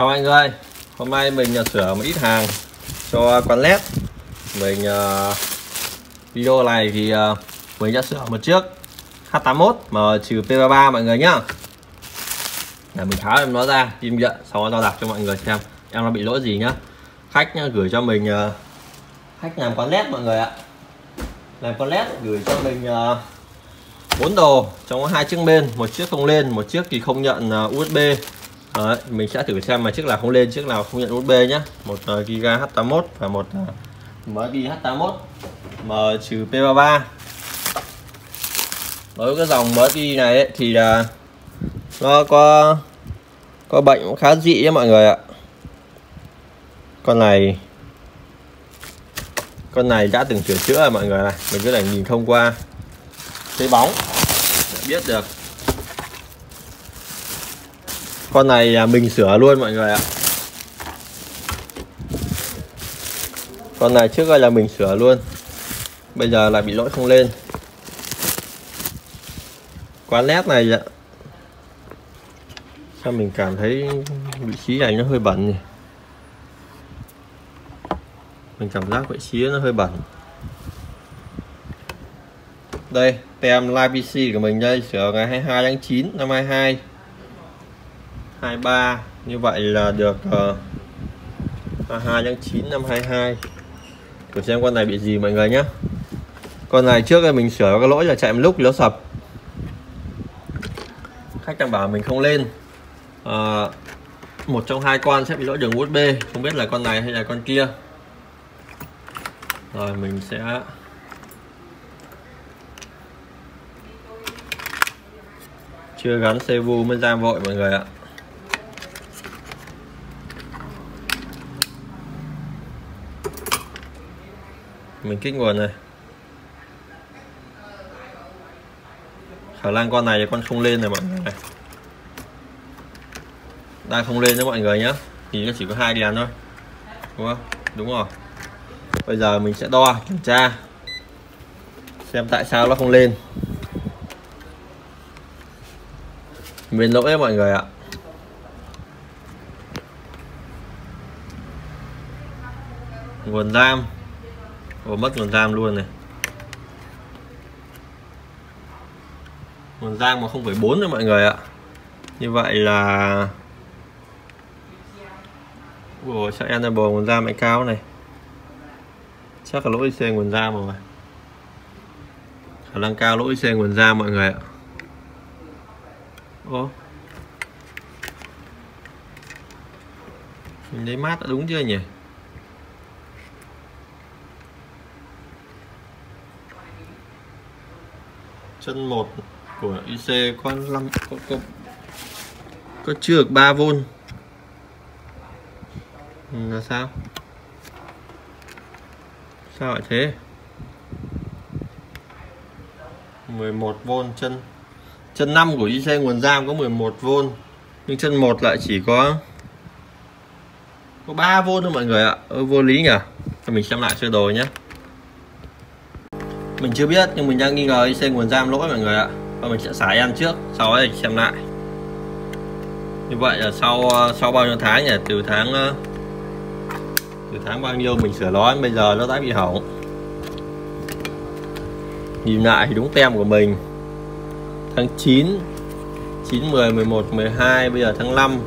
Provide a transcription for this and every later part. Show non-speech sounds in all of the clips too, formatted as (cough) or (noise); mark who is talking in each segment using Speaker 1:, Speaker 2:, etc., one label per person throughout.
Speaker 1: Chào anh ơi Hôm nay mình ờ, sửa một ít hàng cho quán led Mình uh, video này thì uh, mình đã sửa một chiếc H81 mà trừ P33 mọi người nhá. Để mình tháo em nó ra im nhận sau đó đo đạc cho mọi người xem em nó bị lỗi gì nhá. Khách nhá, gửi cho mình uh, khách làm quán led mọi người ạ. Làm con led gửi cho mình uh, bốn đồ trong có hai chiếc bên một chiếc không lên một chiếc thì không nhận uh, USB Đấy, mình sẽ thử xem mà chiếc nào không lên chiếc nào không nhận USB nhé một uh, Giga H81 và một uh, MSI H81 M trừ P33 đối với cái dòng MSI này ấy, thì là nó có có bệnh khá dị nhé mọi người ạ. Con này con này đã từng sửa chữa rồi mọi người này mình cứ để nhìn thông qua. Cái bóng để biết được con này là mình sửa luôn mọi người ạ. Con này trước đây là mình sửa luôn. Bây giờ lại bị lỗi không lên. Quán led này ạ. Sao mình cảm thấy vị trí này nó hơi bẩn nhỉ? Mình cảm giác vị trí nó hơi bẩn. Đây, tem live PC của mình đây, sửa ngày 22 tháng 9 năm 22 23 như vậy là được ờ, à, uh, 22 tháng 9 năm 22 thử xem con này bị gì mọi người nhé con này trước đây mình sửa cái lỗi là chạy một lúc nó sập. Khách đang bảo mình không lên. À, một trong hai con sẽ bị lỗi đường USB không biết là con này hay là con kia. Rồi mình sẽ chưa gắn vu mới ra vội mọi người ạ. Mình kích nguồn này khả năng con này con không lên này mọi người. Đang không lên đó mọi người nhé thì nó chỉ có hai đèn thôi. Đúng không? Đúng rồi. Bây giờ mình sẽ đo, kiểm tra. Xem tại sao nó không lên. Mình lỗi mọi người ạ. Nguồn ram. Ồ, mất nguồn ram luôn này. Nguồn ram mà 0,4 rồi mọi người ạ. Như vậy là Ủa sao Enable nguồn ram lại cao này? Chắc là lỗi IC nguồn ram rồi khả năng cao lỗi IC nguồn ram mọi người ạ. Ô. Mình lấy mát đã đúng chưa nhỉ? Chân 1 của IC con 5 có, có, có chưa được 3V ừ, là sao? Sao lại thế? 11V chân chân 5 của IC nguồn giam có 11V nhưng chân 1 lại chỉ có có 3V thôi mọi người ạ. Ừ, vô lý nhỉ? Mình xem lại sơ đồ nhé mình chưa biết, nhưng mình đang nghi ngờ IC nguồn giam lỗi mọi người ạ. Và mình sẽ xả em trước, sau đấy xem lại. Như vậy là sau ờ, sau bao nhiêu tháng nhỉ? Từ tháng ờ, từ tháng bao nhiêu mình sửa nó bây giờ nó đã bị hỏng. Nhìn lại thì đúng tem của mình. Tháng 9 9 10 11 12 bây giờ tháng 5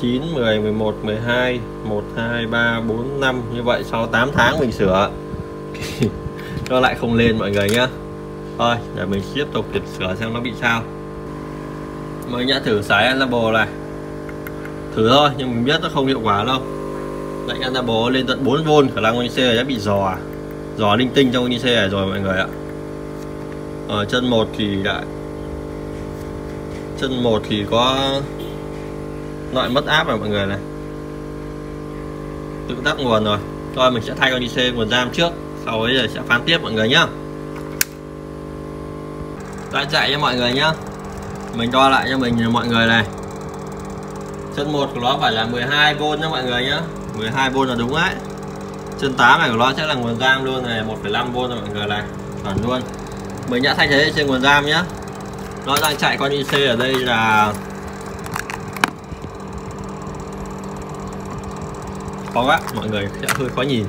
Speaker 1: 9 10 11 12 1 2 3 4 5 như vậy sau 8 tháng mình sửa. (laughs) nó lại không lên mọi người nhá. Thôi để mình tiếp tục kiểm sửa xem nó bị sao. Mới nhã thử sái enable này. Thử thôi nhưng mình biết nó không hiệu quả đâu. Lại enable lên tận 4V khả năng con xe đã bị giò, giò à? linh tinh trong con xe này rồi mọi người ạ. Ở chân một thì đã, chân một thì có loại mất áp rồi mọi người này. Tự tắt nguồn rồi. Thôi mình sẽ thay con IC nguồn giam trước sau ấy giờ sẽ phán tiếp mọi người nhá. Lại chạy cho mọi người nhá. Mình đo lại cho mình mọi người này. Chân một của nó phải là 12V nhá mọi người nhá. 12V là đúng đấy. Chân 8 này của nó sẽ là nguồn giam luôn này 1,5V rồi mọi người này. Chuẩn luôn. Mình đã thay thế trên nguồn giam nhá. Nó đang chạy con IC ở đây là khó quá mọi người sẽ hơi khó nhìn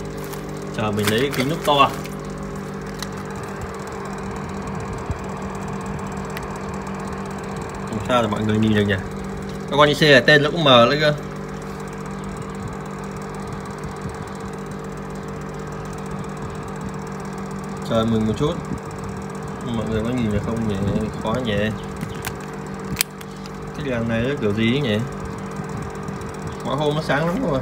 Speaker 1: chờ mình lấy kính nút to làm sao để mọi người nhìn được nhỉ? Các con xe tên nó cũng mờ đấy cơ. Chờ mình một chút. Mọi người có nhìn được không nhỉ? Khó nhỉ? Cái đèn này nó kiểu gì nhỉ? Mỗi hôm nó sáng lắm rồi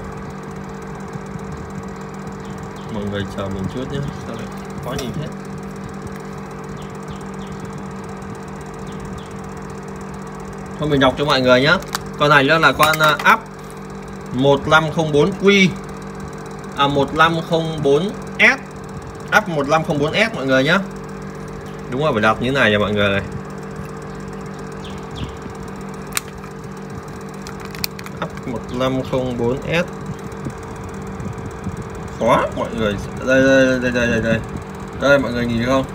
Speaker 1: mọi người chờ mình chút nhé. Sao lại khó nhìn hết thôi mình đọc cho mọi người nhé con này đó là con up 1504Q à 1504S up 1504S mọi người nhé đúng rồi, phải đọc như thế này nha mọi người này. Up 1504S quá mọi người. Đây đây đây đây đây đây. Đây mọi người nhìn thấy không?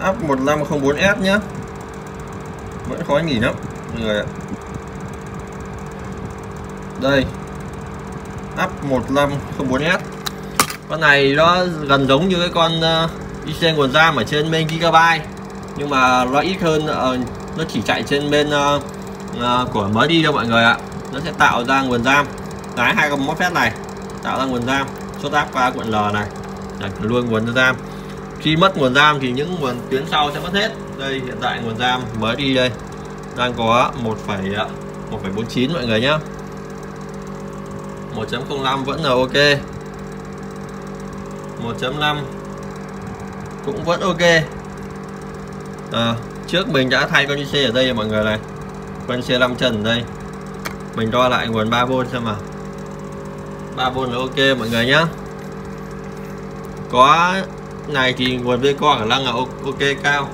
Speaker 1: Áp 1504S nhá. Vẫn khó nhìn lắm mọi người ạ. Đây. Áp 1504S con này nó gần giống như cái con uh, IC nguồn RAM ở trên bên Gigabyte. Nhưng mà nó ít hơn uh, nó chỉ chạy trên bên uh, uh, của mới đi đâu mọi người ạ. Nó sẽ tạo ra nguồn RAM cái hai con MOSFET này tạo ra nguồn RAM xuất áp qua cuộn L này Đấy, luôn nguồn RAM khi mất nguồn RAM thì những nguồn tuyến sau sẽ mất hết. Đây hiện tại nguồn RAM mới đi đây. Đang có 1,1,49 à, mọi người nhé 1.05 vẫn là ok. 1.5 cũng vẫn ok. À, trước mình đã thay con IC ở đây mọi người này. Con IC 5 trần ở đây. Mình đo lại nguồn 3V xem nào. 3V là ok mọi người nhé có này thì nguồn Vco khả năng là ok cao.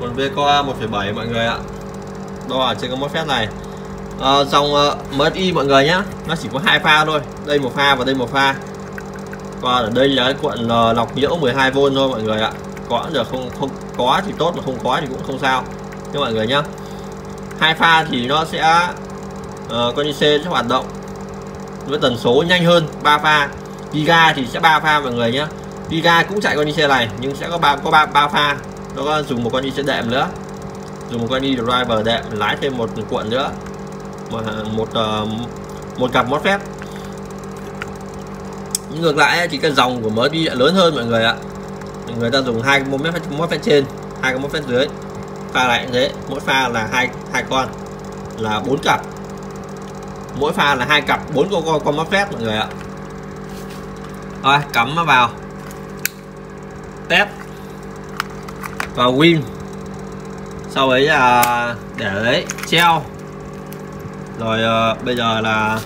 Speaker 1: Nguồn Vco 1,7 mọi người ạ. Đo ở trên cái MOSFET này. À, dòng ờ, uh, MSI mọi người nhé nó chỉ có hai pha thôi. Đây một pha và đây một pha. Còn ở đây là cái cuộn ờ, lọc nhiễu 12V thôi mọi người ạ. Có được không không có thì tốt mà không có thì cũng không sao. Các mọi người nhé hai pha thì nó sẽ Ờ, uh, con IC sẽ hoạt động với tần số nhanh hơn ba pha. Giga thì sẽ ba pha mọi người nhé Giga cũng chạy con IC này nhưng sẽ có ba có ba ba pha. Nó có dùng một con IC đệm nữa. Dùng một con IC driver đệm lái thêm một cuộn nữa. Mà một uh, một cặp MOSFET nhưng ngược lại thì cái dòng của mới đi lớn hơn mọi người ạ. Người ta dùng hai cái MOSFET, MOSFET trên hai cái MOSFET dưới. Pha lại như thế mỗi pha là hai hai con là bốn cặp mỗi pha là hai cặp bốn con con, con phép mọi người ạ. Rồi cắm nó vào. Test. Vào win. Sau ấy là để đấy treo. Rồi uh, bây giờ là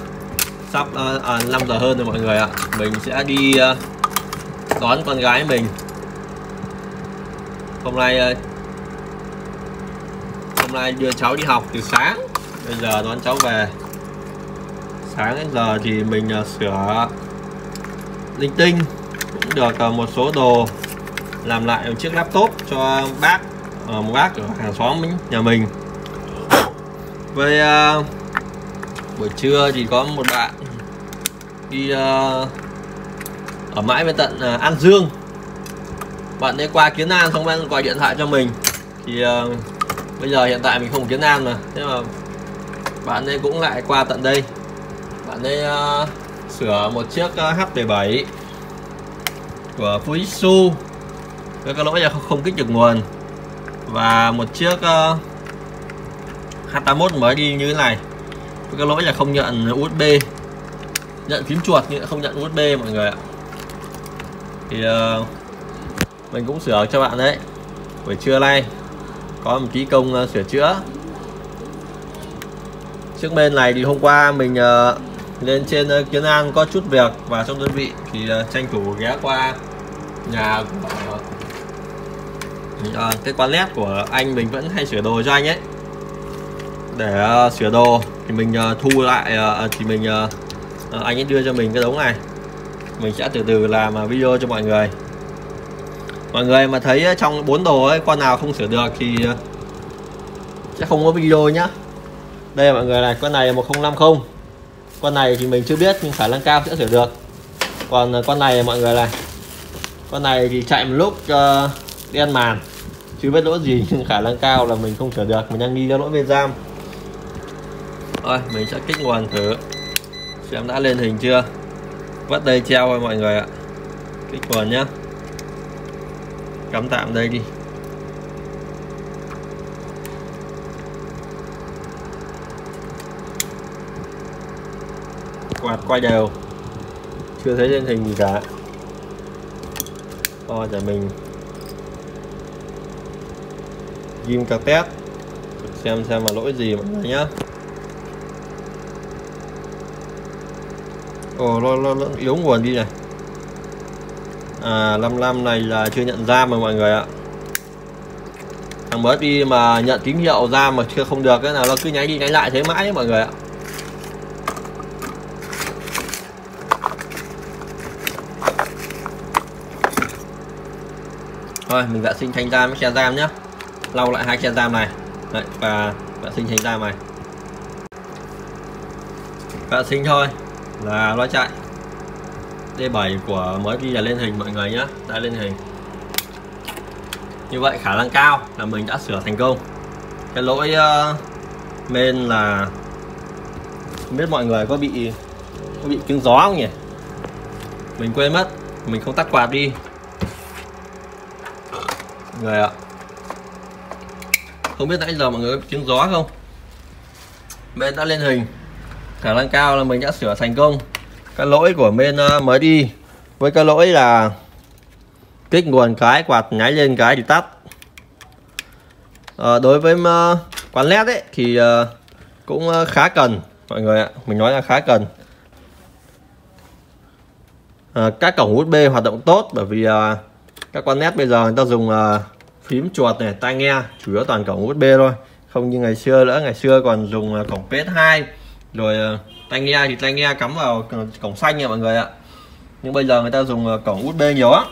Speaker 1: sắp uh, à, 5 giờ hơn rồi mọi người ạ. Mình sẽ đi uh, đón con gái mình. Hôm nay uh, hôm nay đưa cháu đi học từ sáng. Bây giờ đón cháu về sáng đến giờ thì mình à, sửa linh tinh cũng được à, một số đồ làm lại một chiếc laptop cho bác à, một bác ở hàng xóm nhà mình. Với uh, buổi trưa thì có một bạn đi uh, ở mãi bên tận uh, An Dương. Bạn ấy qua Kiến An xong bạn gọi điện thoại cho mình. Thì uh, bây giờ hiện tại mình không Kiến An mà thế mà bạn ấy cũng lại qua tận đây bạn ấy uh, sửa một chiếc à, uh, HP7 của Fujitsu. Với cái lỗi là không, không kích được nguồn. Và một chiếc à, uh, H81 mới đi như thế này. Cái lỗi là không nhận USB nhận phím chuột nhưng không nhận USB mọi người ạ. Thì uh, mình cũng sửa cho bạn đấy buổi trưa nay có một ký công uh, sửa chữa. Trước bên này thì hôm qua mình uh, lên trên uh, Kiến An có chút việc và trong đơn vị thì uh, tranh thủ ghé qua nhà của uh, cái quán led của anh mình vẫn hay sửa đồ cho anh ấy. Để uh, sửa đồ thì mình uh, thu lại uh, thì mình uh, uh, anh ấy đưa cho mình cái đống này. Mình sẽ từ từ làm video cho mọi người. Mọi người mà thấy trong bốn đồ ấy con nào không sửa được thì sẽ không có video nhá. Đây mọi người này con này 1050 con này thì mình chưa biết nhưng khả năng cao sẽ sửa được. Còn à, con này mọi người này. Con này thì chạy một lúc ờ, uh, đen màn. Chưa biết lỗi gì (laughs) nhưng khả năng cao là mình không sửa được. Mình đang nghi ra lỗi bên giam. Thôi mình sẽ kích nguồn thử. Xem đã lên hình chưa? Vắt đây treo rồi mọi người ạ. Kích nguồn nhá. Cắm tạm đây đi. Quạt quay đều. Chưa thấy lên hình gì cả. Thôi để mình. Ghim các test xem xem là lỗi gì mọi người nhá. Ồ lo lo, nó yếu nguồn đi này à 55 này là chưa nhận ra mà mọi người ạ. Thằng mới đi mà nhận tín hiệu ra mà chưa không được cái nào nó cứ nháy đi nháy lại thế mãi mọi người ạ. Thôi mình vệ sinh thanh giam với xe giam nhé lau lại hai xe giam này. Đấy, và vệ sinh thanh giam này. Vệ sinh thôi là nó chạy. D7 của mới đi là lên hình mọi người nhé đã lên hình. Như vậy khả năng cao là mình đã sửa thành công. Cái lỗi uh, main là không biết mọi người có bị có bị cứng gió không nhỉ? Mình quên mất mình không tắt quạt đi người ạ. Không biết nãy giờ mọi người có tiếng gió không? Bên đã lên hình. Khả năng cao là mình đã sửa thành công. Cái lỗi của bên ờ, mới đi. Với cái lỗi là kích nguồn cái quạt nháy lên cái thì tắt. À, đối với uh, quán led ấy thì uh, cũng khá cần. Mọi người ạ mình nói là khá cần. À, các cổng USB hoạt động tốt bởi vì uh, các con nét bây giờ người ta dùng uh, phím chuột này tai nghe chủ yếu toàn cổng USB thôi. Không như ngày xưa nữa ngày xưa còn dùng uh, cổng PS2 rồi uh, tai nghe thì tai nghe cắm vào cổng xanh nha mọi người ạ. Nhưng bây giờ người ta dùng uh, cổng USB nhiều á.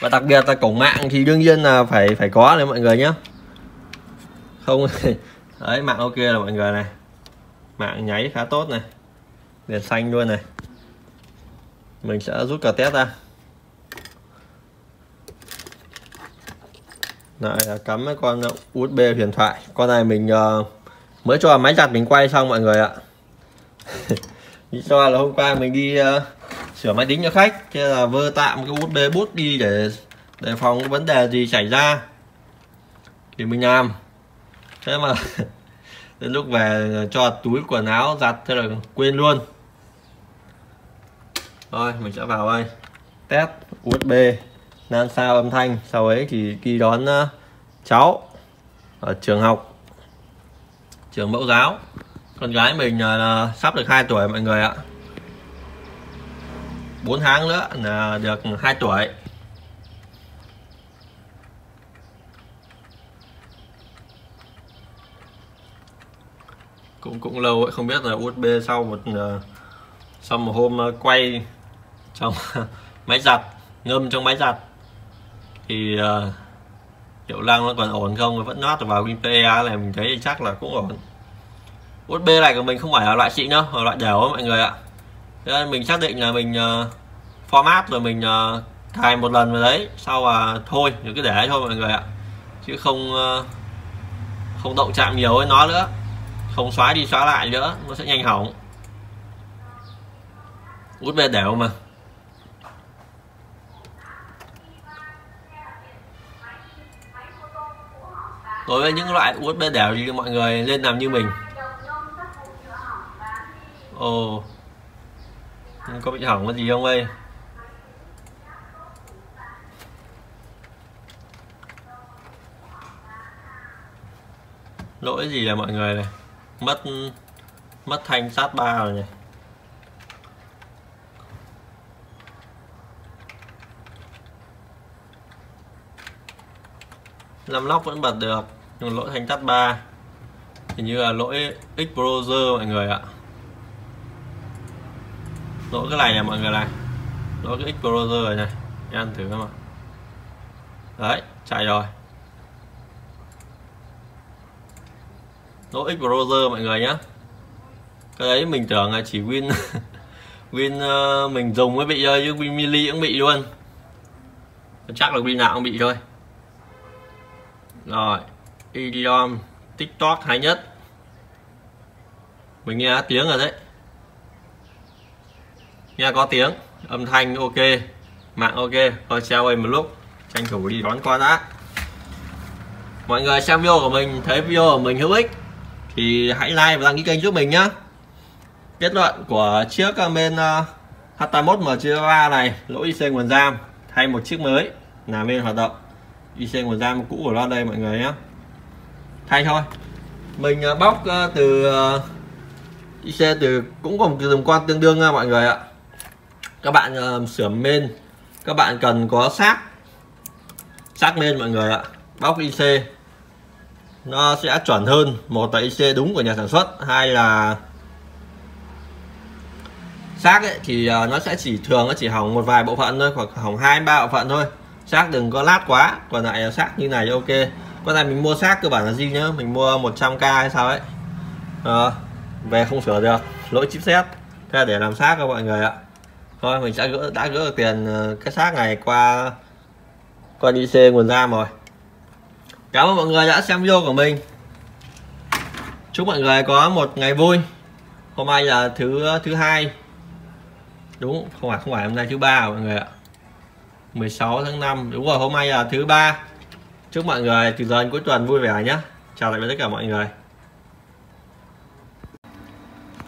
Speaker 1: Và đặc biệt là cổng mạng thì đương nhiên là phải phải có đấy mọi người nhé không (laughs) đấy mạng ok là mọi người này. Mạng nháy khá tốt này. Đèn xanh luôn này. Mình sẽ rút cả test ra. Lại là cắm cái con uh, USB huyền thoại. Con này mình uh, mới cho máy giặt mình quay xong mọi người ạ. (laughs) Lý do là hôm qua mình đi uh, sửa máy tính cho khách. Thế là vơ tạm cái USB bút đi để đề phòng vấn đề gì xảy ra. Thì mình làm. Thế mà (laughs) đến lúc về cho túi quần áo giặt thế là quên luôn. Rồi mình sẽ vào đây. Test USB nan sao âm thanh. Sau ấy thì đi đón ờ, cháu ở trường học, trường mẫu giáo. Con gái mình ờ, là sắp được 2 tuổi mọi người ạ. 4 tháng nữa là được 2 tuổi. Cũng cũng lâu ấy, không biết là USB sau một ờ, sau một hôm quay trong (laughs) máy giặt, ngâm trong máy giặt thì ờ, uh, hiệu năng nó còn ổn không? Vẫn nót vào pin này mình thấy chắc là cũng ổn. USB này của mình không phải là loại xịn đâu là loại đều mọi người ạ. Thế nên mình xác định là mình uh, format rồi mình uh, cài một lần vào đấy sau là thôi những cái để thôi mọi người ạ. Chứ không uh, không động chạm nhiều với nó nữa. Không xóa đi xóa lại nữa nó sẽ nhanh hỏng. USB đều mà. Đối với những loại USB đẻo thì mọi người lên làm như mình. Ồ. Có bị hỏng cái gì không đây lỗi gì là mọi người này? Mất mất thanh sát ba rồi này năm lóc vẫn bật được nhưng lỗi thanh tắt 3 hình như là lỗi x browser mọi người ạ. Lỗi cái này nè mọi người này. Lỗi cái Explorer này, này. Ăn thử mà đấy chạy rồi. Lỗi X browser mọi người nhé cái đấy mình tưởng là chỉ win (laughs) win uh, mình dùng mới bị thôi chứ win mili cũng bị luôn. Chắc là win nào cũng bị thôi. Rồi idiom tiktok hay nhất. Mình nghe tiếng rồi đấy. Nghe có tiếng âm thanh ok mạng ok. Thôi treo ơi một lúc. Tranh thủ đi đón con đã. Mọi người xem video của mình thấy video của mình hữu ích thì hãy like và đăng ký kênh giúp mình nhé kết luận của chiếc ờ, bên uh, H81 M3 này lỗi IC nguồn RAM thay một chiếc mới là bên hoạt động. IC nguồn RAM cũ của nó đây mọi người nhé thay thôi. Mình ờ, bóc ờ, từ xe IC từ cũng có một dùng con tương đương nha mọi người ạ. Các bạn sửa men các bạn cần có xác xác men mọi người ạ. Bóc IC. Nó sẽ chuẩn hơn một là IC đúng của nhà sản xuất. Hai là xác ấy, thì nó sẽ chỉ thường nó chỉ hỏng một vài bộ phận thôi hoặc hỏng hai ba bộ phận thôi. Xác đừng có lát quá. Còn lại xác như này ok con này mình mua xác cơ bản là gì nhá? Mình mua 100k hay sao ấy. À, về không sửa được. Lỗi chipset thế là để làm xác các mọi người ạ. Thôi mình sẽ gỡ đã gỡ được tiền ờ, cái xác này qua qua IC nguồn ra rồi. Cảm ơn mọi người đã xem video của mình. Chúc mọi người có một ngày vui. Hôm nay là thứ thứ hai. Đúng không phải không phải hôm nay thứ ba à, mọi người ạ. 16 tháng 5 đúng rồi hôm nay là thứ ba chúc mọi người từ giờ đến cuối tuần vui vẻ nhé. Chào tạm biệt tất cả mọi người.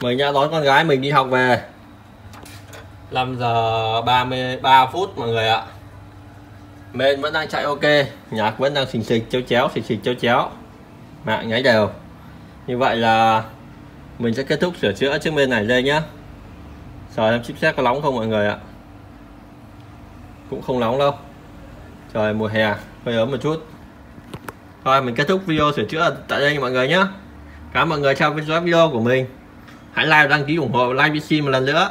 Speaker 1: Mình đã đón con gái mình đi học về. 5 giờ 33 phút mọi người ạ. Bên vẫn đang chạy ok, nhạc vẫn đang xình xịch, chéo chéo, xình xịch, chéo chéo. Mạng nháy đều. Như vậy là mình sẽ kết thúc sửa chữa chiếc bên này đây nhé trời em chipset có nóng không mọi người ạ? Cũng không nóng đâu. Trời, mùa hè hơi ấm một chút. Thôi, mình kết thúc video sửa chữa tại đây mọi người nhé cảm ơn mọi người theo dõi video của mình. Hãy like đăng ký ủng hộ like PC một lần nữa.